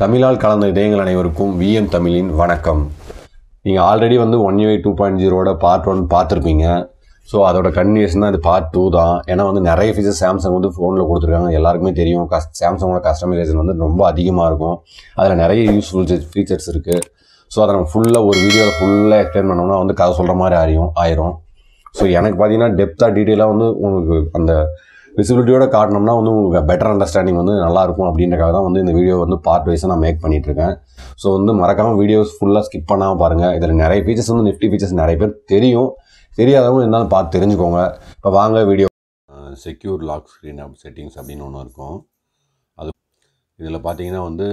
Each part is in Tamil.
தமிழால் கலந்த இதயங்கள் அனைவருக்கும் விஎம் தமிழின் வணக்கம். நீங்கள் ஆல்ரெடி வந்து ஒன் யூஐ டூ பாயிண்ட் ஜீரோட பார்ட் ஒன் பார்த்துருப்பீங்க. ஸோ அதோட கன்வினேஷன் தான் இது பார்ட் டூ தான். ஏன்னா வந்து நிறைய ஃபீச்சர்ஸ் சாம்சங் வந்து ஃபோனில் கொடுத்துருக்காங்க. எல்லாருக்குமே தெரியும். கஸ் சாம்சங்கோட கஸ்டமைசேஷன் வந்து ரொம்ப அதிகமாக இருக்கும். அதில் நிறைய யூஸ்ஃபுல் ஃபீச்சர்ஸ் இருக்குது ஸோ அதை நம்ம ஃபுல்லாக ஒரு வீடியோவில் ஃபுல்லாக எக்ஸ்பிளைன் பண்ணோம்னா வந்து கதை சொல்கிற மாதிரி ஆயிரும் ஆயிரும். ஸோ எனக்கு பார்த்தீங்கன்னா டெப்த்தாக டீட்டெயிலாக வந்து உங்களுக்கு அந்த விசிபிலிட்டியோட காட்டினோம்னா வந்து உங்களுக்கு பெட்டர் அண்டர்ஸ்டாண்டிங் வந்து நல்லாயிருக்கும் அப்படின்றக்காக தான் வந்து இந்த வீடியோ வந்து பார்ட் வைஸாக நான் மேக் பண்ணிகிட்ருக்கேன் ஸோ வந்து மறக்காமல் வீடியோஸ் ஃபுல்லாக ஸ்கிப் பண்ணாமல் பாருங்கள் இதில் நிறைய ஃபீச்சர்ஸ் வந்து நிஃப்டி ஃபீச்சர்ஸ் நிறைய பேர் தெரியும். தெரியாதவங்க இருந்தாலும் பார்த்து தெரிஞ்சுக்கோங்க. இப்போ வாங்க video secure lock screen up settings அப்படின்னு ஒன்று இருக்கும். அது இதில் பார்த்தீங்கன்னா வந்து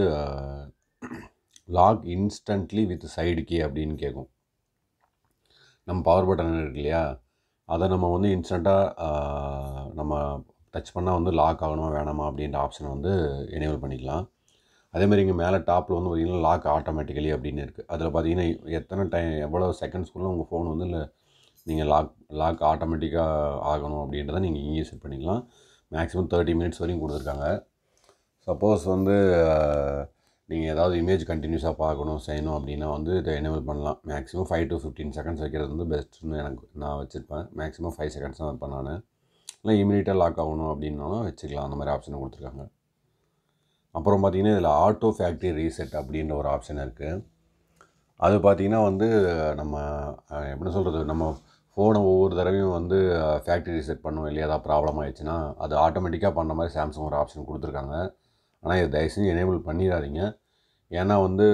lock instantly with side key அப்படின்னு கேட்கும் நம்ம பவர் பட்டன் இருக்கு இல்லையா? அதை நம்ம வந்து இன்ஸ்டண்ட்டாக நம்ம டச் பண்ணால் வந்து லாக் ஆகணுமா வேணாமா அப்படின்ற ஆப்ஷனை வந்து எனேபிள் பண்ணிக்கலாம். அதேமாதிரி இங்கே மேலே டாப்பில் வந்து பார்த்திங்கன்னா லாக் ஆட்டோமேட்டிக்கலி அப்படின்னு இருக்குது அதில் பார்த்தீங்கன்னா எத்தனை டைம் எவ்வளோ செகண்ட்ஸ்க்குள்ளே உங்கள் ஃபோன் வந்து இல்லை நீங்கள் லாக் லாக் ஆட்டோமேட்டிக்காக ஆகணும் அப்படின்றத நீங்கள் இங்கேயே செட் பண்ணிக்கலாம். மேக்ஸிமம் தேர்ட்டி மினிட்ஸ் வரையும் கொடுத்துருக்காங்க. சப்போஸ் வந்து நீங்கள் ஏதாவது இமேஜ் கண்டினியூஸாக பார்க்கணும் செய்யணும் அப்படின்னா வந்து இதை எனேபிள் பண்ணலாம். Maximum five to fifteen seconds வைக்கிறது வந்து பெஸ்ட்டுன்னு எனக்கு நான் வச்சுருப்பேன். மேக்ஸிமம் ஃபைவ் செகண்ட்ஸ் தான் வைப்பேன் நான். இல்லை இமீடியட்டாக லாக் ஆகணும் அப்படின்னாலும் வச்சுக்கலாம். அந்த மாதிரி ஆப்ஷனை கொடுத்துருக்காங்க. அப்புறம் பார்த்திங்கன்னா இதில் ஆட்டோ ஃபேக்ட்ரி ரீசெட் அப்படின்ற ஒரு ஆப்ஷன் இருக்குது அது பார்த்திங்கன்னா வந்து நம்ம எப்படி சொல்கிறது நம்ம ஃபோனை ஒவ்வொரு தடவையும் வந்து ஃபேக்ட்ரி ரீசெட் பண்ணுவோம் இல்லையா ஏதாவது ப்ராப்ளம் ஆயிடுச்சுன்னா அது ஆட்டோமேட்டிக்காக பண்ண மாதிரி சாம்சங் ஒரு ஆப்ஷன் கொடுத்துருக்காங்க. ஆனால் இதை தயவு செஞ்சு எனேபிள் பண்ணிடாதீங்க. ஏன்னா வந்து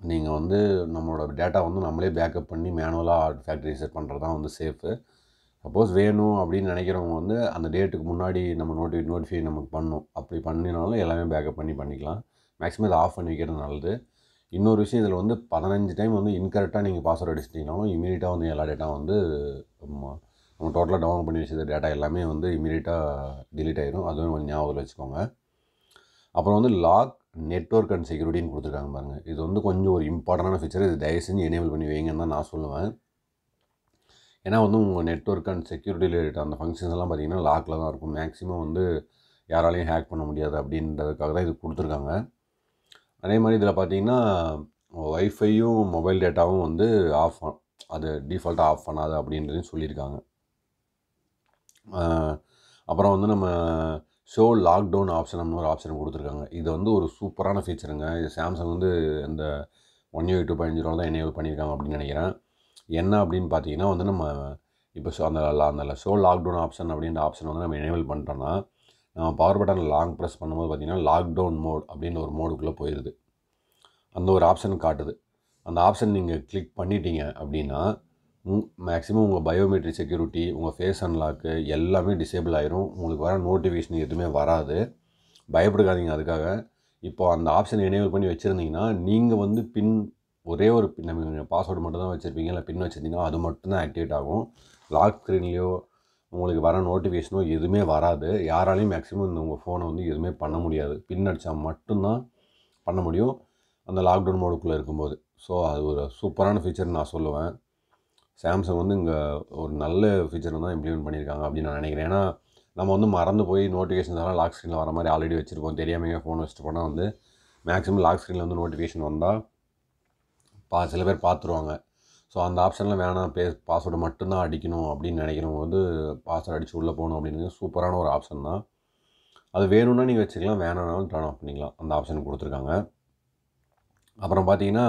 நீங்கள் வந்து நம்மளோட டேட்டா வந்து நம்மளே பேக்கப் பண்ணி மேனுவலாக ஃபேக்ட்ரி ரீசெட் பண்ணுறது தான் வந்து சேஃபு சப்போஸ் வேணும் அப்படின்னு நினைக்கிறவங்க வந்து அந்த டேட்டுக்கு முன்னாடி நம்ம நோட்டி நோட்டிஃபை நமக்கு பண்ணணும். அப்படி பண்ணினாலும் எல்லாமே பேக்கப் பண்ணி பண்ணிக்கலாம். மேக்ஸிமம் இதை ஆஃப் பண்ணி வைக்கிறது நல்லது. இன்னொரு விஷயம் இதில் வந்து பதினஞ்சு டைம் வந்து இன்கரெக்டாக நீங்கள் பாஸ்வேர்டு அடிச்சிட்டிங்கனாலும் இமீடியட்டாக வந்து எல்லா டேட்டா வந்து நம்ம டோட்டலாக டவுன்லோட் பண்ணி வச்சது டேட்டா எல்லாமே வந்து இமீடியட்டாக டிலீட் ஆகிடும் அதுவும் கொஞ்சம் ஞாபகத்தில் வச்சுக்கோங்க. அப்புறம் வந்து லாக் நெட்ஒர்க் அண்ட் செக்யூரிட்டின்னு கொடுத்துருக்காங்க பாருங்கள் இது வந்து கொஞ்சம் ஒரு இம்பார்ட்டண்டான ஃபீச்சர் இது தயவு செஞ்சு எனேபிள் பண்ணி வைங்கன்னு தான் நான் சொல்லுவேன். ஏன்னா வந்து உங்கள் நெட்ஒர்க் அண்ட் செக்யூரிட்டி ரிலேட்டட் அந்த ஃபங்க்ஷன்ஸ் எல்லாம் பார்த்தீங்கன்னா லாக்கில் தான் இருக்கும். மேக்ஸிமம் வந்து யாராலையும் ஹேக் பண்ண முடியாது அப்படின்றதுக்காக தான் இது கொடுத்துருக்காங்க. அதே மாதிரி இதில் பார்த்தீங்கன்னா ஒய்ஃபையும் மொபைல் டேட்டாவும் வந்து ஆஃப் அது டிஃபால்ட்டாக ஆஃப் பண்ணாது அப்படின்றதையும் சொல்லியிருக்காங்க. அப்புறம் வந்து நம்ம ஷோ லாக்டவுன் ஆப்ஷன் ஒரு ஆப்ஷன் கொடுத்துருக்காங்க. இது வந்து ஒரு சூப்பரான ஃபீச்சருங்க இது சாம்சங் வந்து இந்த one U two point zero தான் எனேபிள் பண்ணியிருக்காங்க அப்படின்னு நினைக்கிறேன். என்ன அப்படின்னு பார்த்தீங்கன்னா வந்து நம்ம இப்போ ஷோ அந்த அந்த ஷோ லாக்டவுன் ஆப்ஷன் அப்படின்ற ஆப்ஷன் வந்து நம்ம எனேபிள் பண்ணிட்டோம்னா நம்ம பவர் பட்டன் லாங் ப்ரெஸ் பண்ணும்போது பார்த்திங்கன்னா லாக்டவுன் மோட் அப்படின்ற ஒரு மோடுக்குள்ளே போயிடுது அந்த ஒரு ஆப்ஷன் காட்டுது. அந்த ஆப்ஷன் நீங்கள் கிளிக் பண்ணிட்டீங்க அப்படின்னா மேக்ஸிமம் உங்கள் பயோமெட்ரிக் செக்யூரிட்டி உங்கள் ஃபேஸ் அன்லாக்கு எல்லாமே டிசேபிள் ஆயிரும். உங்களுக்கு வர நோட்டிஃபிகேஷன் எதுவுமே வராது. பயப்படுக்காதீங்க அதுக்காக. இப்போ அந்த ஆப்ஷன் எனேபிள் பண்ணி வச்சுருந்தீங்கன்னா நீங்கள் வந்து பின் ஒரே ஒரு பின் நம்ம பாஸ்வேர்டு மட்டும் தான் வச்சுருப்பீங்க. இல்லை பின் வச்சுருந்தீங்கன்னா அது மட்டும் தான் ஆக்டிவேட் ஆகும் லாக் ஸ்க்ரீன்லேயோ உங்களுக்கு வர நோட்டிஃபிகேஷனோ எதுவுமே வராது. யாராலையும் மேக்ஸிமம் இந்த உங்கள் ஃபோனை வந்து எதுவுமே பண்ண முடியாது. பின் அடித்தா மட்டும்தான் பண்ண முடியும். அந்த லாக்டவுன் மோடுக்குள்ளே இருக்கும்போது. ஸோ அது ஒரு சூப்பரான ஃபீச்சர் நான் சொல்லுவேன். சாம்சங் வந்து இங்கே ஒரு நல்ல ஃபீச்சர் தான் இம்ப்ளிமெண்ட் பண்ணியிருக்காங்க அப்படின்னு நான் நினைக்கிறேன். ஏன்னா நம்ம வந்து மறந்து போய் நோட்டிஃபிகேஷன் லாக் ஸ்க்ரீனில் வர மாதிரி ஆல்ரெடி வச்சுருப்போம் தெரியாமல் ஃபோன் வச்சுட்டு போனால் வந்து மேக்ஸிமம் லாக் ஸ்க்ரீனில் வந்து நோட்டிஃபிகேஷன் வந்தால் பா சில பேர் பார்த்துருவாங்க. ஸோ அந்த ஆப்ஷனில் வேணாம் பே பாஸ்வேர்டு மட்டும்தான் அடிக்கணும் அப்படின்னு நினைக்கிறவங்க வந்து பாஸ்வேர்டு அடித்து உள்ளே போகணும் அப்படின்னு சூப்பரான ஒரு ஆப்ஷன் தான். அது வேணும்னா நீங்கள் வச்சுக்கலாம் வேணாம்னாலும் டர்ன் ஆஃப் பண்ணிக்கலாம். அந்த ஆப்ஷன் கொடுத்துருக்காங்க. அப்புறம் பார்த்தீங்கன்னா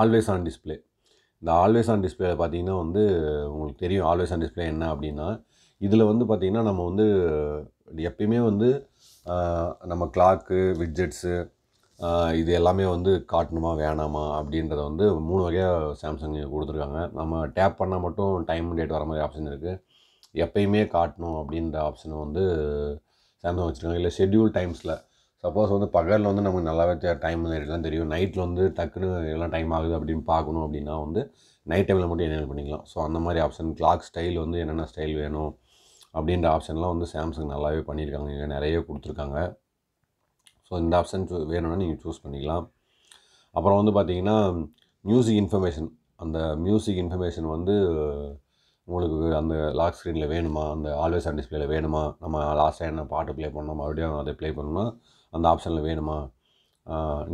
ஆல்வேஸ் ஆன் டிஸ்பிளே இந்த ஆல்வேஸ் ஆன் டிஸ்பிளே பார்த்தீங்கன்னா வந்து உங்களுக்கு தெரியும் ஆல்வேஸ் ஆன் டிஸ்பிளே என்ன அப்படின்னா இதில் வந்து பார்த்திங்கன்னா நம்ம வந்து எப்பயுமே வந்து நம்ம கிளாக்கு விட்ஜெட்ஸு இது எல்லாமே வந்து காட்டணுமா வேணாமா அப்படின்றத வந்து மூணு வகையாக சாம்சங் கொடுத்துருக்காங்க. நம்ம டேப் பண்ணால் மட்டும் டைம் டேட் வர மாதிரி ஆப்ஷன் இருக்குது எப்பயுமே காட்டணும் அப்படின்ற ஆப்ஷனை வந்து சாம்சங் வச்சுருக்காங்க. இல்லை ஷெட்யூல் டைம்ஸில் சப்போஸ் வந்து பகலில் வந்து நமக்கு நல்லாவே டைம் எல்லாம் தெரியும். நைட்டில் வந்து டக்குன்னு எல்லாம் டைம் ஆகுது அப்படின்னு பார்க்கணும் அப்படின்னா வந்து நைட் டைமில் மட்டும் எனேபிள் பண்ணிக்கலாம். ஸோ அந்த மாதிரி ஆப்ஷன் கிளாக் ஸ்டைல் வந்து என்னென்ன ஸ்டைல் வேணும் அப்படின்ற ஆப்ஷன்லாம் வந்து சாம்சங் நல்லாவே பண்ணியிருக்காங்க. இங்கே நிறைய கொடுத்துருக்காங்க. ஸோ இந்த ஆப்ஷன் வேணும்னா நீங்கள் சூஸ் பண்ணிக்கலாம். அப்புறம் வந்து பார்த்தீங்கன்னா மியூசிக் இன்ஃபர்மேஷன் அந்த மியூசிக் இன்ஃபர்மேஷன் வந்து உங்களுக்கு அந்த லாக் ஸ்க்ரீனில் வேணுமா? அந்த ஆல்வேஸ் ஆன் டிஸ்பிளேல வேணுமா? நம்ம லாஸ்ட்டாக என்ன பாட்டு ப்ளே பண்ணோம் மறுபடியும் அதை ப்ளே பண்ணணும்னா அந்த ஆப்ஷனில் வேணுமா?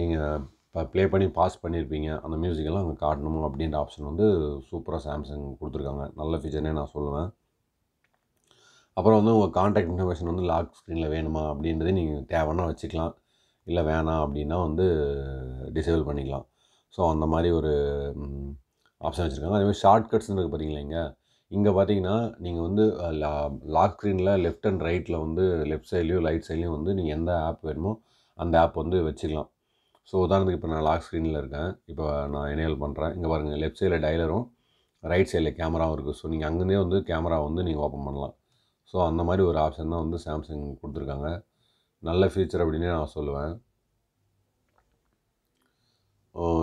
நீங்கள் இப்போ ப்ளே பண்ணி பாஸ் பண்ணியிருப்பீங்க அந்த மியூசிக்கெல்லாம் அங்கே காட்டணும் அப்படின்ற ஆப்ஷன் வந்து சூப்பராக சாம்சங் கொடுத்துருக்காங்க. நல்ல ஃபீச்சர்னே நான் சொல்லுவேன். அப்புறம் வந்து உங்கள் காண்டாக்ட் இன்ஃபர்மேஷன் வந்து லாக் ஸ்க்ரீனில் வேணுமா? அப்படின்றதே நீங்கள் தேவைன்னா வச்சுக்கலாம். இல்லை வேணாம் அப்படின்னா வந்து டிசேபிள் பண்ணிக்கலாம். ஸோ அந்த மாதிரி ஒரு ஆப்ஷன் வச்சுருக்காங்க. அதேமாதிரி ஷார்ட்கட்ஸ்ன்னு ஷார்ட்கட்ஸ்னு இருக்குது பார்த்தீங்களா இங்கே? இங்கே பார்த்தீங்கன்னா நீங்கள் வந்து லாக் ஸ்க்ரீனில் லெஃப்ட் அண்ட் ரைட்டில் வந்து லெஃப்ட் சைட்லேயும் ரைட் சைட்லேயும் வந்து நீங்கள் எந்த ஆப் வேணுமோ அந்த ஆப் வந்து வச்சுக்கலாம். ஸோ உதாரணத்துக்கு இப்போ நான் லாக் ஸ்க்ரீனில் இருக்கேன். இப்போ நான் எனேபிள் பண்ணுறேன் இங்கே பாருங்கள் லெஃப்ட் சைடில் டைலரும் ரைட் சைடில் கேமராவும் இருக்குது ஸோ நீங்கள் அங்கேருந்தே வந்து கேமரா வந்து நீங்கள் ஓப்பன் பண்ணலாம். ஸோ அந்த மாதிரி ஒரு ஆப்ஷன் தான் வந்து சாம்சங் கொடுத்துருக்காங்க. நல்ல ஃப்யூச்சர் அப்படின்னே நான் சொல்லுவேன்.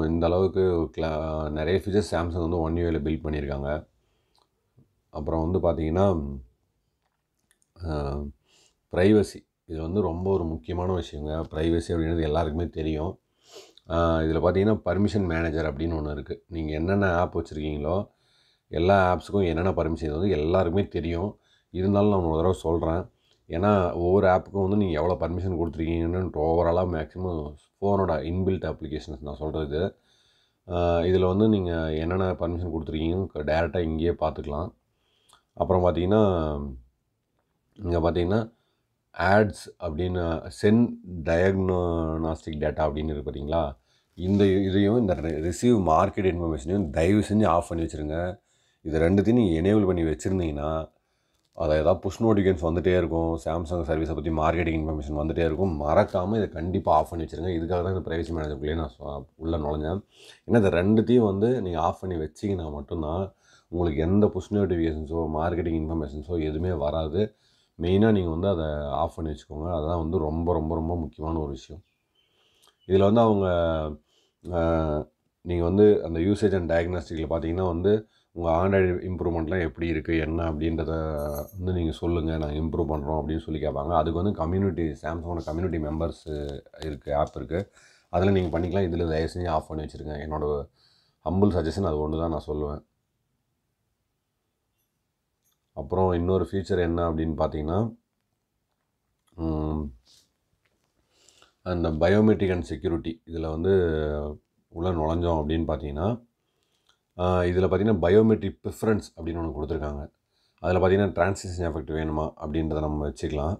இந்த அளவுக்கு கிளா நிறைய ஃபீச்சர்ஸ் சாம்சங் வந்து ஒன் யூஏல பில்ட் பண்ணியிருக்காங்க. அப்புறம் வந்து பார்த்தீங்கன்னா ப்ரைவசி இது வந்து ரொம்ப ஒரு முக்கியமான விஷயங்க. ப்ரைவசி அப்படின்றது எல்லாருக்குமே தெரியும். இதில் பார்த்தீங்கன்னா பர்மிஷன் மேனேஜர் அப்படின்னு ஒன்று இருக்குது நீங்கள் என்னென்ன ஆப் வச்சுருக்கீங்களோ எல்லா ஆப்ஸுக்கும் என்னென்ன பர்மிஷன் வந்து எல்லாருக்குமே தெரியும். இருந்தாலும் நான் ஒரு தடவை சொல்கிறேன் ஏன்னா ஒவ்வொரு ஆப்புக்கும் வந்து நீங்கள் எவ்வளோ பர்மிஷன் கொடுத்துருக்கீங்கன்னு ஓவராலாக மேக்ஸிமம் ஃபோனோட இன்பில்ட் அப்ளிகேஷன்ஸ் நான் சொல்கிறது இதில் வந்து நீங்கள் என்னென்ன பர்மிஷன் கொடுத்துருக்கீங்கன்னு டேரெக்டாக இங்கேயே பார்த்துக்கலாம். அப்புறம் பார்த்தீங்கன்னா இங்கே பார்த்தீங்கன்னா ஆட்ஸ் அப்படின்னு சென் டயக்னோனாஸ்டிக் டேட்டா அப்படின்னு இருக்கு பார்த்தீங்களா? இந்த இதையும் இந்த ரிசீவ் மார்க்கெட் இன்ஃபர்மேஷனையும் தயவு செஞ்சு ஆஃப் பண்ணி வச்சுருங்க. இது ரெண்டுத்தையும் நீங்கள் எனேபிள் பண்ணி வச்சுருந்தீங்கன்னா அதை ஏதாவது புஷ் நோட்டிஃபிகேஷன் வந்துகிட்டே இருக்கும். சாம்சங் சர்வீஸை பற்றி மார்க்கெட்டிங் இன்ஃபர்மேஷன் வந்துகிட்டே இருக்கும். மறக்காமல் இதை கண்டிப்பாக ஆஃப் பண்ணி வச்சுருங்க. இதுக்காக தான் இந்த ப்ரைவசி மேனேஜருக்குள்ளேயே நான் உள்ளே நுழைஞ்சேன். ஏன்னா இந்த ரெண்டுத்தையும் வந்து நீங்கள் ஆஃப் பண்ணி வச்சிங்கன்னா மட்டும்தான் உங்களுக்கு எந்த புஷ் நோட்டிஃபிகேஷன்ஸோ மார்க்கெட்டிங் இன்ஃபர்மேஷன்ஸோ எதுவுமே வராது. மெயினாக நீங்கள் வந்து அதை ஆஃப் பண்ணி வச்சுக்கோங்க. அதுதான் வந்து ரொம்ப ரொம்ப ரொம்ப முக்கியமான ஒரு விஷயம். இதில் வந்து அவங்க நீங்கள் வந்து அந்த யூசேஜ் அண்ட் டயக்னாஸ்டிக்கில் பார்த்தீங்கன்னா வந்து உங்கள் ஆண்ட்ராய்டு இம்ப்ரூவ்மெண்ட்லாம் எப்படி இருக்குது என்ன அப்படின்றத வந்து நீங்கள் சொல்லுங்கள் நாங்கள் இம்ப்ரூவ் பண்ணுறோம் அப்படின்னு சொல்லி கேட்பாங்க. அதுக்கு வந்து கம்யூனிட்டி சாம்சங்கோட கம்யூனிட்டி மெம்பர்ஸ் இருக்குது ஆப் இருக்குது அதில் நீங்கள் பண்ணிக்கலாம். இதில் தயவு செஞ்சு ஆஃப் பண்ணி வச்சுருக்கேன் என்னோட ஹம்பிள் சஜஷன் அது ஒன்று தான் நான் சொல்லுவேன். அப்புறம் இன்னொரு ஃபியூச்சர் என்ன அப்படின்னு பார்த்தீங்கன்னா அந்த பயோமெட்ரிக் அண்ட் செக்யூரிட்டி இதில் வந்து உள்ளே நுழைஞ்சோம் அப்படின்னு பார்த்தீங்கன்னா இதில் பார்த்தீங்கன்னா பயோமெட்ரிக் ப்ரிஃபரன்ஸ் அப்படின்னு ஒன்று கொடுத்துருக்காங்க. அதில் பார்த்தீங்கன்னா டிரான்சிஷன் எஃபெக்ட் வேணுமா அப்படின்றத நம்ம வச்சுக்கலாம்.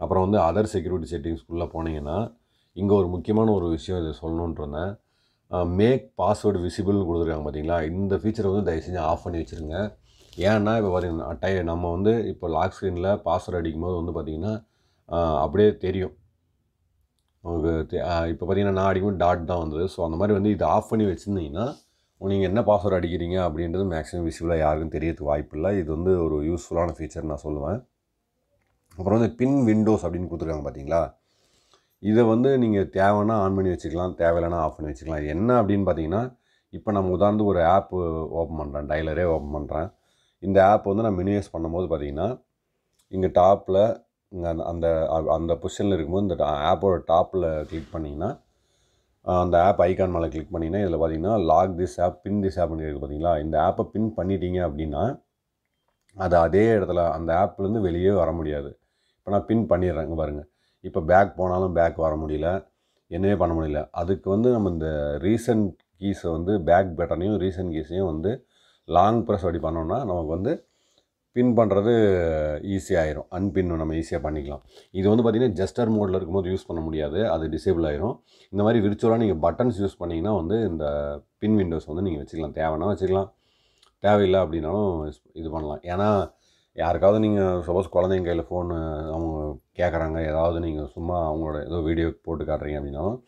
அப்புறம் வந்து அதர் செக்யூரிட்டி செட்டிங்ஸ்குள்ளே போனீங்கன்னா இங்கே ஒரு முக்கியமான ஒரு விஷயம் இதை சொல்லணுன்ட்டு இருந்தேன். மேக் பாஸ்வேர்டு விசிபிள்னு கொடுத்துருக்காங்க பார்த்தீங்களா? இந்த ஃபீச்சரை வந்து தயவு செஞ்சு ஆஃப் பண்ணி வச்சுருங்க. ஏன்னா இப்போ பார்த்தீங்கன்னா டை நம்ம வந்து இப்போ லாக் ஸ்க்ரீனில் பாஸ்வேர்டு அடிக்கும்போது வந்து பார்த்தீங்கன்னா அப்படியே தெரியும். உங்களுக்கு இப்போ பார்த்தீங்கன்னா நான் அடிக்கும்போது டாட் தான் வந்தது. ஸோ அந்த மாதிரி வந்து இதை ஆஃப் பண்ணி வச்சுருந்தீங்கன்னா நீங்கள் என்ன பாஸ்வேர்டு அடிக்கிறீங்க? அப்படின்றது மேக்ஸிமம் விசிபிளாக யாருக்கும் தெரியறதுக்கு வாய்ப்பு இல்லை இது வந்து ஒரு யூஸ்ஃபுல்லான ஃபீச்சர் நான் சொல்லுவேன். அப்புறம் வந்து பின் விண்டோஸ் அப்படின்னு கொடுத்துருக்காங்க பார்த்தீங்களா இதை வந்து நீங்கள் தேவைன்னா ஆன் பண்ணி வச்சுக்கலாம் தேவையில்லைன்னா ஆஃப் பண்ணி வச்சுக்கலாம். என்ன அப்படின்னு பார்த்தீங்கன்னா இப்போ நம்ம உதாரணத்து ஒரு ஆப் ஓப்பன் பண்ணுறேன் டைலரே ஓப்பன் பண்ணுறேன் இந்த ஆப் வந்து நான் மினிமைஸ் பண்ணும்போது பார்த்தீங்கன்னா இங்கே டாப்பில் இங்கே அந்த அந்த அந்த பொசிஷனில் இருக்கும்போது இந்த ஆப்போட டாப்பில் கிளிக் பண்ணிங்கன்னா அந்த ஆப் ஐக்கான் மேலே கிளிக் பண்ணிங்கன்னா இதில் பார்த்தீங்கன்னா lock this app pin this app இருக்குது பார்த்தீங்களா இந்த ஆப்பை பின் பண்ணிட்டீங்க அப்படின்னா அது அதே இடத்துல அந்த ஆப்லேருந்து வெளியே வர முடியாது. இப்போ நான் பின் பண்ணிடுறேங்க பாருங்கள் இப்போ பேக் போனாலும் பேக் வர முடியல. என்னவே பண்ண முடியல. அதுக்கு வந்து நம்ம இந்த ரீசன்ட் கீஸை வந்து பேக் பட்டனையும் ரீசன்ட் கீஸையும் வந்து லாங் ப்ரெஸ் அப்படி பண்ணோம்னா நமக்கு வந்து பின் பண்ணுறது ஈஸியாகிடும் அன்பின் நம்ம ஈஸியாக பண்ணிக்கலாம். இது வந்து பார்த்திங்கன்னா ஜஸ்டர் மோடில் இருக்கும்போது யூஸ் பண்ண முடியாது. அது டிசேபிள் ஆகிரும் இந்த மாதிரி விர்ச்சுவலாக நீங்கள் பட்டன்ஸ் யூஸ் பண்ணிங்கன்னா வந்து இந்த பின் விண்டோஸ் வந்து நீங்கள் வச்சுக்கலாம். தேவைன்னா வச்சுக்கலாம். தேவையில்லை அப்படின்னாலும் இது பண்ணலாம். ஏன்னா யாருக்காவது நீங்கள் சப்போஸ் குழந்தைங்க கையில் ஃபோனு அவங்க கேட்குறாங்க ஏதாவது நீங்கள் சும்மா அவங்களோட ஏதோ வீடியோ போட்டு காட்டுறீங்க அப்படின்னாலும்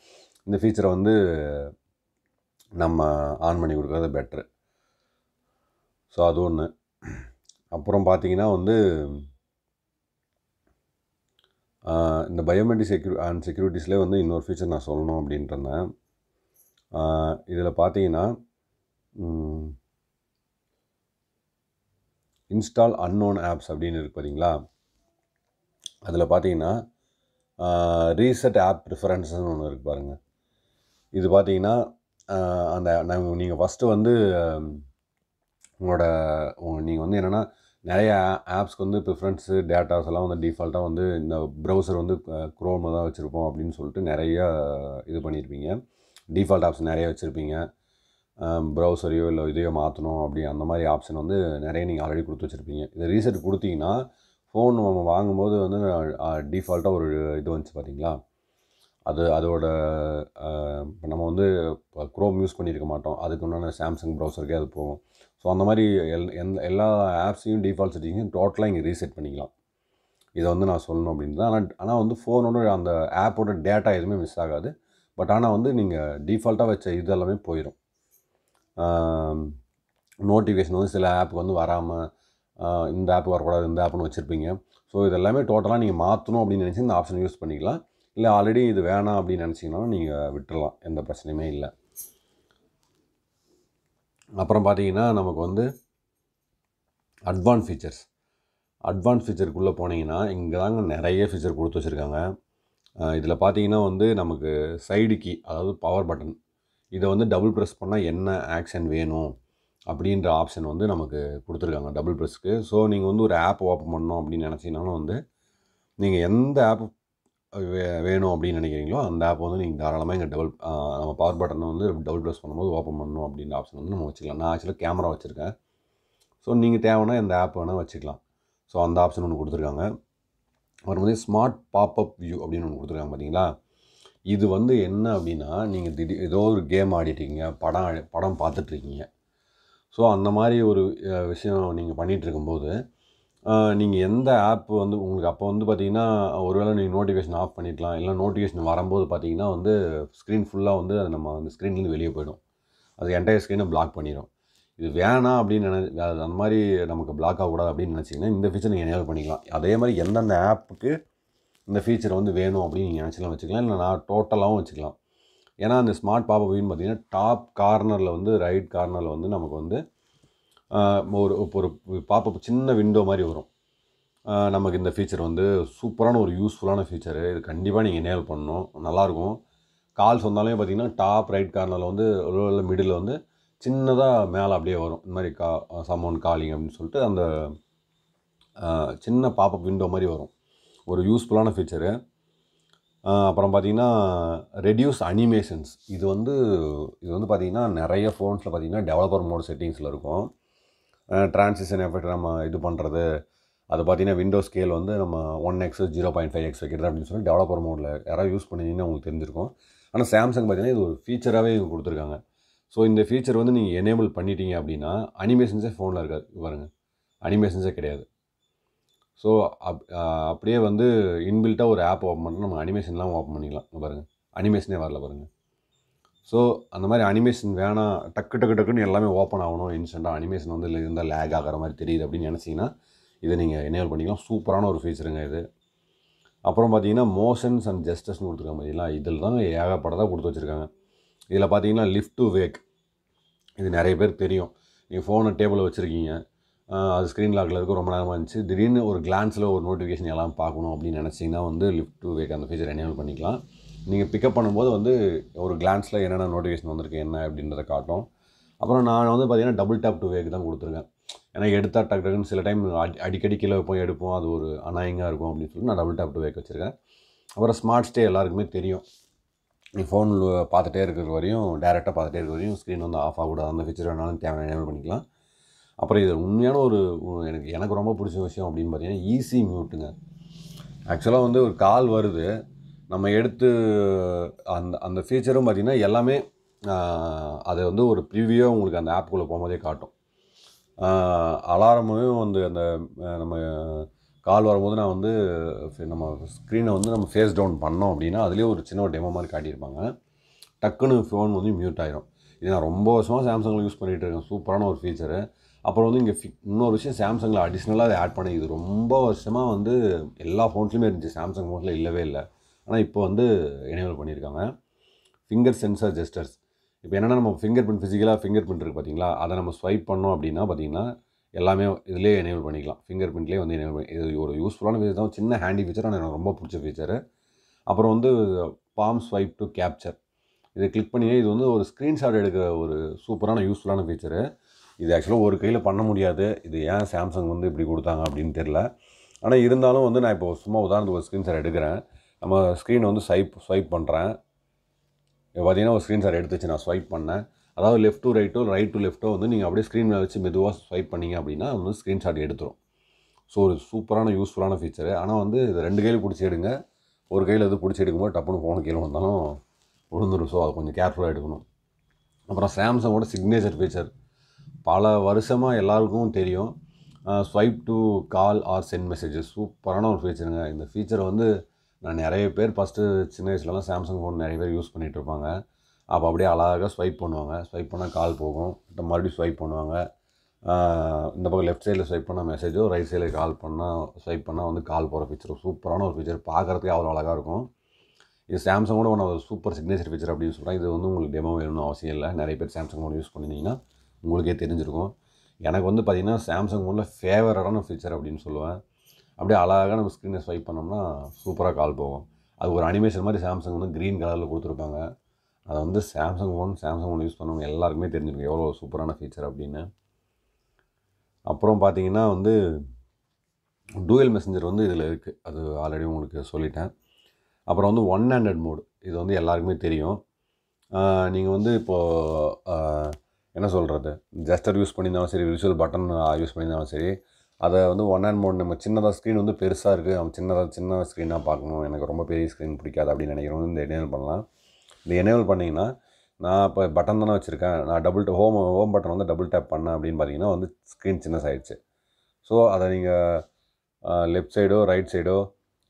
இந்த ஃபீச்சரை வந்து நம்ம ஆன் பண்ணி கொடுக்குறது பெட்ரு ஸோ அது ஒன்று அப்புறம் பார்த்தீங்கன்னா வந்து இந்த பயோமெட்ரிக் செக்யூ அண்ட் செக்யூரிட்டிஸ்லேயே வந்து இன்னொரு ஃபீச்சர் நான் சொல்லணும் அப்படின்ட்டு இருந்தேன் இதில் பார்த்தீங்கன்னா இன்ஸ்டால் அன்னோன் ஆப்ஸ் அப்படின்னு இருக்கு பார்த்தீங்களா? அதில் பார்த்தீங்கன்னா ரீசெட் ஆப் ப்ரிஃபரன்ஸ்னு ஒன்று இருக்கு பாருங்கள் இது பார்த்தீங்கன்னா அந்த நாங்கள் நீங்கள் ஃபஸ்ட்டு வந்து உங்களோட நீங்கள் வந்து என்னென்னா நிறையா ஆப்ஸ்க்கு வந்து ப்ரிஃபரன்ஸு டேட்டாஸ் எல்லாம் வந்து டிஃபால்ட்டாக வந்து இந்த ப்ரௌசர் வந்து க்ரோமில் தான் வச்சுருப்போம் அப்படின்னு சொல்லிட்டு நிறையா இது பண்ணியிருப்பீங்க டிஃபால்ட் ஆப்ஸ் நிறைய வச்சுருப்பீங்க. ப்ரௌசரையோ இல்லை இதையோ மாற்றணும் அப்படி அந்த மாதிரி ஆப்ஷன் வந்து நிறைய நீங்கள் ஆல்ரெடி கொடுத்து வச்சுருப்பீங்க. இதை ரீசெட் கொடுத்தீங்கன்னா ஃபோன் நம்ம வாங்கும்போது வந்து டிஃபால்ட்டாக ஒரு இது வந்துச்சு பார்த்தீங்களா அது அதோட இப்போ நம்ம வந்து இப்போ க்ரோம் யூஸ் பண்ணியிருக்க மாட்டோம். அதுக்கு உண்டான சாம்சங் ப்ரௌசருக்கே அது போகும். ஸோ அந்த மாதிரி எல் எந்த எல்லா ஆப்ஸையும் டிஃபால்ட் செட்டிங்ஸையும் டோட்டலாக இங்கே ரீசெட் பண்ணிக்கலாம். இதை வந்து நான் சொல்லணும் அப்படின்னு தான். ஆனால் ஆனால் வந்து ஃபோனோட அந்த ஆப்போட டேட்டா எதுவுமே மிஸ் ஆகாது. பட் ஆனால் வந்து நீங்கள் டிஃபால்ட்டாக வச்ச இது எல்லாமே போயிடும் நோட்டிஃபிகேஷன் வந்து சில ஆப்புக்கு வந்து வராமல் இந்த ஆப் வரக்கூடாது இந்த ஆப்னு வச்சுருப்பீங்க. ஸோ இது எல்லாமே டோட்டலாக நீங்கள் மாற்றணும் அப்படின்னு நினச்சி இந்த ஆப்ஷன் யூஸ் பண்ணிக்கலாம். இல்லை ஆல்ரெடி இது வேணாம் அப்படின்னு நினச்சிங்கன்னா நீங்கள் விட்டுறலாம். எந்த பிரச்சனையுமே இல்லை. அப்புறம் பார்த்தீங்கன்னா நமக்கு வந்து அட்வான்ஸ் ஃபீச்சர்ஸ் அட்வான்ஸ் ஃபீச்சருக்குள்ளே போனீங்கன்னா இங்கே தாங்க நிறைய ஃபீச்சர் கொடுத்து வச்சுருக்காங்க. இதில் பார்த்தீங்கன்னா வந்து நமக்கு சைடு கீ அதாவது பவர் பட்டன் இதை வந்து டபுள் ப்ரெஸ் பண்ணால் என்ன ஆக்ஷன் வேணும் அப்படின்ற ஆப்ஷன் வந்து நமக்கு கொடுத்துருக்காங்க டபுள் ப்ரெஸ்க்கு ஸோ நீங்கள் வந்து ஒரு ஆப் ஓப்பன் பண்ணோம் அப்படின்னு நினச்சிங்கனாலும் வந்து நீங்கள் எந்த ஆப் வே வேணும் அப்படின்னு நினைக்கிறீங்களோ அந்த ஆப் வந்து நீங்கள் தாராளமாக இங்கே டபுள் நம்ம பவர் பட்டனை வந்து டபுள் ப்ரெஸ் பண்ணும்போது ஓப்பன் பண்ணணும் அப்படின்ற ஆப்ஷன் வந்து நம்ம வச்சுக்கலாம். நான் ஆக்சுவலாக கேமரா வச்சுருக்கேன். ஸோ நீங்கள் தேவைன்னா இந்த ஆப் வேணால் வச்சுக்கலாம். ஸோ அந்த ஆப்ஷன் ஒன்று கொடுத்துருக்காங்க. வரும்போது ஸ்மார்ட் பாப்அப் வியூ அப்படின்னு ஒன்று கொடுத்துருக்காங்க பார்த்தீங்களா? இது வந்து என்ன அப்படின்னா நீங்கள் திடீர் ஏதோ ஒரு கேம் ஆடிட்டுருக்கீங்க படம் படம் பார்த்துட்ருக்கீங்க ஸோ அந்த மாதிரி ஒரு விஷயம் நீங்கள் பண்ணிகிட்டு இருக்கும்போது நீங்கள் எந்த ஆப் வந்து உங்களுக்கு அப்போ வந்து பார்த்தீங்கன்னா ஒருவேளை நீங்கள் நோட்டிஃபிகேஷன் ஆஃப் பண்ணிக்கலாம் இல்லை நோட்டிஃபிகேஷன் வரும்போது பார்த்தீங்கன்னா வந்து ஸ்க்ரீன் ஃபுல்லாக வந்து அது நம்ம அந்த ஸ்க்ரீன்லேருந்து வெளியே போயிடும். அது என்டையர் ஸ்க்ரீனை பிளாக் பண்ணிடும் இது வேணாம் அப்படின்னு நினை அது அந்த மாதிரி நமக்கு பிளாக் ஆகக்கூடாது அப்படின்னு நினச்சிங்கன்னா இந்த ஃபீச்சர் நீங்கள் எனேபிள் பண்ணிக்கலாம். அதே மாதிரி எந்தெந்த ஆப்புக்கு இந்த ஃபீச்சர் வந்து வேணும் அப்படின்னு நீங்கள் நினச்சிக்கலாம் வச்சுக்கலாம். இல்லை நான் டோட்டலாகவும் வச்சுக்கலாம். ஏன்னா அந்த ஸ்மார்ட் பாப் அப்படின்னு பார்த்தீங்கன்னா டாப் கார்னரில் வந்து ரைட் கார்னரில் வந்து நமக்கு வந்து ஒரு ஒரு பாப்பப் சின்ன விண்டோ மாதிரி வரும். நமக்கு இந்த ஃபீச்சர் வந்து சூப்பரான ஒரு யூஸ்ஃபுல்லான ஃபீச்சரு இது கண்டிப்பாக நீங்கள் நேல் பண்ணணும். நல்லாயிருக்கும் கால்ஸ் வந்தாலே பார்த்தீங்கன்னா டாப் ரைட் கார்னரில் வந்து ஒரு மிடில் வந்து சின்னதாக மேலே அப்படியே வரும். இந்த மாதிரி கா சம்மோன் காலிங் அப்படின்னு சொல்லிட்டு அந்த சின்ன பாப்பப் விண்டோ மாதிரி வரும். ஒரு யூஸ்ஃபுல்லான ஃபீச்சரு அப்புறம் பார்த்தீங்கன்னா ரெடியூஸ் அனிமேஷன்ஸ் இது வந்து இது வந்து பார்த்திங்கன்னா நிறைய ஃபோன்ஸில் பார்த்தீங்கன்னா டெவலப்பர் மோட் செட்டிங்ஸில் இருக்கும். ட்ரான்சிஷன் எஃபெக்ட் நம்ம இது பண்ணுறது அது பார்த்தீங்கன்னா விண்டோ ஸ்கேல் வந்து நம்ம one x zero point five x வைக்கிறது அப்படின்னு சொல்லி டெவலப்பர் மோடில் யாராவது யூஸ் பண்ணிங்கன்னா உங்களுக்கு தெரிஞ்சிருக்கும். ஆனால் சாம்சங் பார்த்தீங்கன்னா இது ஒரு ஃபீச்சராகவே இவங்க கொடுத்துருக்காங்க. ஸோ இந்த ஃபீச்சர் வந்து நீங்கள் எனேபிள் பண்ணிட்டீங்க அப்படின்னா அனிமேஷன்ஸே ஃபோனில் இருக்காது. பாருங்க. அனிமேஷன்ஸே கிடையாது. ஸோ அப் அப்படியே வந்து இன்பில்ட்டாக ஒரு ஆப் ஓப்பன் பண்ணி நம்ம அனிமேஷன்லாம் ஓப்பன் பண்ணிக்கலாம். பாருங்கள் அனிமேஷனே வரல பாருங்கள் ஸோ அந்த மாதிரி அனிமேஷன் வேணாம் டக்கு டக்கு டக்குன்னு எல்லாமே ஓப்பன் ஆகணும் இன்ஸ்டண்ட்டாக அனிமேஷன் வந்து இல்லை இருந்தால் லேக் ஆகிற மாதிரி தெரியுது அப்படின்னு நினச்சிங்கன்னா இதை நீங்கள் எனேபிள் பண்ணிக்கலாம். சூப்பரான ஒரு ஃபீச்சருங்க இது. அப்புறம் பார்த்தீங்கன்னா மோஷன்ஸ் அண்ட் ஜஸ்டஸ்னு கொடுத்துருக்காங்க பார்த்தீங்களா இதில் தான் ஏகப்பட்டதாக கொடுத்து வச்சுருக்காங்க. இதில் பார்த்தீங்கன்னா லிஃப்ட் டு வேக் இது நிறைய பேர் தெரியும். நீங்கள் ஃபோனை டேபிளில் வச்சுருக்கீங்க. அது ஸ்க்ரீன் லாக்கில் இருக்க ரொம்ப நேரமாக இருந்துச்சு. திடீர்னு ஒரு கிளான்ஸில் ஒரு நோட்டிஃபிகேஷன் எல்லாம் பார்க்கணும் அப்படின்னு நினச்சிங்கன்னா வந்து லிஃப்ட் டு வேக் அந்த ஃபீச்சர் எனேபிள் பண்ணிக்கலாம். நீங்கள் பிக்கப் பண்ணும்போது வந்து ஒரு கிளான்ஸில் என்னென்ன நோட்டிஃபிகேஷன் வந்திருக்கு என்ன அப்படின்றத காட்டும். அப்புறம் நான் வந்து பார்த்திங்கன்னா டபுள் டேப் டு வேக் தான் கொடுத்துருக்கேன். ஏன்னா எடுத்தால் டக்கு டக்குன்னு சில டைம் அடி அடிக்கடி கீழே போய் எடுப்போம். அது ஒரு அநாயங்காக இருக்கும் அப்படின்னு சொல்லி நான் டபுள் டேப் டு வேக் வச்சுருக்கேன். அப்புறம் ஸ்மார்ட் ஸ்டே எல்லாருக்குமே தெரியும். நீ ஃபோன் பார்த்துட்டே இருக்கிற வரையும் டேரெக்டாக பார்த்துட்டே இருக்கிற வரையும் ஸ்க்ரீன் வந்து ஆஃப் ஆகக்கூடாது. அந்த ஃபீச்சர் வேணாலும் தேவை எனேபிள் பண்ணிக்கலாம். அப்புறம் இது உண்மையான ஒரு எனக்கு எனக்கு ரொம்ப பிடிச்ச விஷயம் அப்படின்னு பார்த்தீங்கன்னா ஈஸி மியூட்டுங்க ஆக்சுவலாக வந்து ஒரு கால் வருது. நம்ம எடுத்து அந்த அந்த ஃபீச்சரும் பார்த்திங்கன்னா எல்லாமே அதை வந்து ஒரு ப்ரிவியூவாக உங்களுக்கு அந்த ஆப்புக்குள்ளே போகும்போதே காட்டும். அலாரமும் வந்து அந்த நம்ம கால் வரும்போது நான் வந்து நம்ம ஸ்க்ரீனை வந்து நம்ம ஃபேஸ் டவுன் பண்ணோம் அப்படின்னா அதுலேயே ஒரு சின்ன ஒரு டெமோ மாதிரி காட்டியிருப்பாங்க. டக்குன்னு ஃபோன் வந்து மியூட் ஆயிரும். இது நான் ரொம்ப வருஷமாக சாம்சங்கில் யூஸ் பண்ணிகிட்டு இருக்கேன். சூப்பரான ஒரு ஃபீச்சரு அப்புறம் வந்து இங்கே இன்னொரு விஷயம் சாம்சங்கில் அடிஷ்னலாக அதை ஆட் பண்ணி இது ரொம்ப வருஷமாக வந்து எல்லா ஃபோன்ஸ்லையுமே இருந்துச்சு. சாம்சங் ஃபோன்ஸில் இல்லவே இல்லை. ஆனால் இப்போ வந்து எனேபிள் பண்ணியிருக்காங்க. ஃபிங்கர் சென்சார் ஜெஸ்டர்ஸ் இப்போ என்னென்னா நம்ம ஃபிங்கர் பிரிண்ட் ஃபிசிக்கலாக ஃபிங்கர் பிரிண்ட் இருக்குது பார்த்தீங்களா? அதை நம்ம ஸ்வைப் பண்ணோம் அப்படின்னா பார்த்தீங்கன்னா எல்லாமே இதிலே எனேபிள் பண்ணிக்கலாம். ஃபிங்கர் பிரிண்ட்லேயே வந்து எனேபிள் இது ஒரு யூஸ்ஃபுல்லான ஃபீச்சர் தான். சின்ன ஹேண்டி ஃபீச்சர் ஆனால் எனக்கு ரொம்ப பிடிச்ச ஃபீச்சரு அப்புறம் வந்து பாம் ஸ்வைப் டு கேப்சர் இதை கிளிக் பண்ணியே இது வந்து ஒரு ஸ்க்ரீன்ஷாட் எடுக்கிற ஒரு சூப்பரான யூஸ்ஃபுல்லான ஃபீச்சரு இது ஆக்சுவலாக ஒரு கையில் பண்ண முடியாது. இது ஏன் சாம்சங் வந்து இப்படி கொடுத்தாங்க அப்படின்னு தெரில ஆனால் இருந்தாலும் வந்து நான் இப்போ சும்மா உதாரணத்துக்கு ஒரு ஸ்க்ரீன்ஷாட் எடுக்கிறேன். நம்ம ஸ்க்ரீனை வந்து ஸ்வைப் ஸ்வைப் பண்ணுறேன் பார்த்தீங்கன்னா ஒரு ஸ்க்ரீன்ஷாட் எடுத்து வச்சு நான் ஸ்வைப் பண்ணேன். அதாவது லெஃப்ட் டு ரைட்டோ ரைட் டு லெஃப்ட்டோ வந்து நீங்கள் அப்படியே ஸ்க்ரீன் மேலே வச்சு மெதுவாக ஸ்வைப் பண்ணீங்க அப்படின்னா வந்து வந்து ஸ்க்ரீன்ஷாட் எடுத்துரும். ஸோ ஒரு சூப்பரான யூஸ்ஃபுல்லான ஃபீச்சரு ஆனால் வந்து இது ரெண்டு கையில் பிடிச்சி எடுங்க. ஒரு கையில் எது பிடிச்சி எடுக்கும்போது டப்புன்னு ஃபோனு கீழே வந்தாலும் விழுந்துரும். ஸோ அதை கொஞ்சம் கேர்ஃபுல்லாக எடுக்கணும். அப்புறம் சாம்சங்கோட சிக்னேச்சர் ஃபீச்சர் பல வருஷமாக எல்லாருக்கும் தெரியும். Swipe to call or send messages சூப்பரான ஒரு ஃபீச்சருங்க இந்த ஃபீச்சரை வந்து நான் நிறைய பேர் ஃபஸ்ட்டு சின்ன வயசுலலாம் சாம்சங் ஃபோன் நிறைய பேர் யூஸ் பண்ணிகிட்டு இருப்பாங்க அப்போ அப்படியே அழகாக ஸ்வைப் பண்ணுவாங்க. ஸ்வைப் பண்ணால் கால் போகும். மறுபடியும் ஸ்வைப் பண்ணுவாங்க. இந்த பக்கம் லெஃப்ட் சைடில் ஸ்வைப் பண்ணால் மெசேஜோ ரைட் சைடில் கால் பண்ணால் ஸ்வைப் பண்ணால் வந்து கால் போகிற ஃபீச்சர் சூப்பரான ஒரு ஃபீச்சர் பார்க்குறதுக்கே அவ்வளோ அழகாக இருக்கும். இது சாம்சங்கோட ஒன் ஒரு சூப்பர் சிக்னேச்சர் ஃபீச்சர் அப்படின்னு சொல்கிறேன் இது வந்து உங்களுக்கு டெமோ வேணும்னு அவசியம் இல்லை. நிறைய பேர் சாம்சங் ஃபோன் யூஸ் பண்ணிங்கன்னா உங்களுக்கே தெரிஞ்சிருக்கும். எனக்கு வந்து பார்த்திங்கன்னா சாம்சங் ஃபோனில் ஃபேவரடான ஃபீச்சர் அப்படின்னு சொல்லுவேன். அப்படியே அழகாக நம்ம ஸ்க்ரீனை ஸ்வைப் பண்ணோம்னா சூப்பராக கால் போகும். அது ஒரு அனிமேஷன் மாதிரி சாம்சங் வந்து க்ரீன் கலரில் கொடுத்துருப்பாங்க. அதை வந்து Samsung phone Samsung phone use பண்ணவங்க எல்லாருக்குமே தெரிஞ்சிருக்கும் எவ்வளோ சூப்பரான ஃபீச்சர் அப்படின்னு. அப்புறம் பார்த்தீங்கன்னா வந்து டூயல் மெசஞ்சர் வந்து இதில் இருக்குது அது ஆல்ரெடி உங்களுக்கு சொல்லிட்டேன். அப்புறம் வந்து ஒன் ஹேண்டட் மோடு இது வந்து எல்லாருக்குமே தெரியும். நீங்கள் வந்து இப்போது என்ன சொல்கிறது ஜஸ்டர் யூஸ் பண்ணியிருந்தாலும் சரி விஷுவல் பட்டன் யூஸ் பண்ணியிருந்தாலும் சரி அதை வந்து ஒன் அண்ட் மோட் நம்ம சின்னதாக ஸ்க்ரீன் வந்து பெருசாக இருக்குது அவன் சின்னதாக சின்ன ஸ்க்ரீனாக பார்க்கணும். எனக்கு ரொம்ப பெரிய ஸ்க்ரீன் பிடிக்காது அப்படின்னு நினைக்கிறவங்க இந்த எனேபிள் பண்ணலாம். இந்த எனேபிள் பண்ணிங்கன்னா நான் இப்போ பட்டன் தானே வச்சுருக்கேன். நான் டபுள் ஹோம் ஹோம் பட்டன் வந்து டபுள் டேப் பண்ணேன் அப்படின்னு பார்த்தீங்கன்னா வந்து ஸ்க்ரீன் சின்னசாயிடுச்சு ஸோ அதை நீங்கள் லெஃப்ட் சைடோ ரைட் சைடோ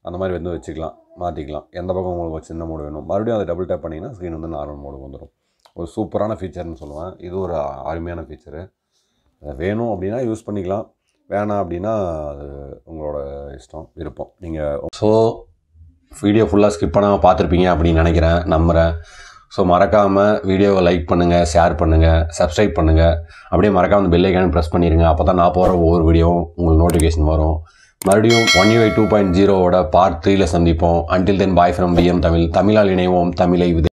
அந்த மாதிரி வந்து வச்சுக்கலாம். மாற்றிக்கலாம் எந்த பக்கம் உங்களுக்கு சின்ன மோடு வேணும். மறுபடியும் அதை டபுள் டேப் பண்ணிங்கன்னா ஸ்க்ரீன் வந்து நார்மல் மோடு வந்துடும் ஒரு சூப்பரான ஃபீச்சர்னு சொல்லுவேன். இது ஒரு அருமையான ஃபீச்சரு வேணும் அப்படின்னா யூஸ் பண்ணிக்கலாம். வேணாம் அப்படின்னா அது உங்களோட இஷ்டம் விருப்பம். நீங்கள் ஸோ வீடியோ ஃபுல்லாக ஸ்கிப் பண்ணாமல் பார்த்துருப்பீங்க அப்படின்னு நினைக்கிறேன் நம்புகிறேன் ஸோ மறக்காமல் வீடியோவை லைக் பண்ணுங்கள் ஷேர் பண்ணுங்கள் சப்ஸ்கிரைப் பண்ணுங்கள் அப்படியே மறக்காமல் அந்த பெல்லைக்கான ப்ரெஸ் பண்ணிடுங்க அப்போ தான் நான் போகிற ஒவ்வொரு வீடியோவும் உங்களுக்கு நோட்டிஃபிகேஷன் வரும். மறுபடியும் ஒன் யூஐ டூ பாயிண்ட் ஜீரோவோட பார்ட் த்ரீயில் சந்திப்போம். Until then bye from PM Tamil. தமிழால் இணைவோம். தமிழை விதை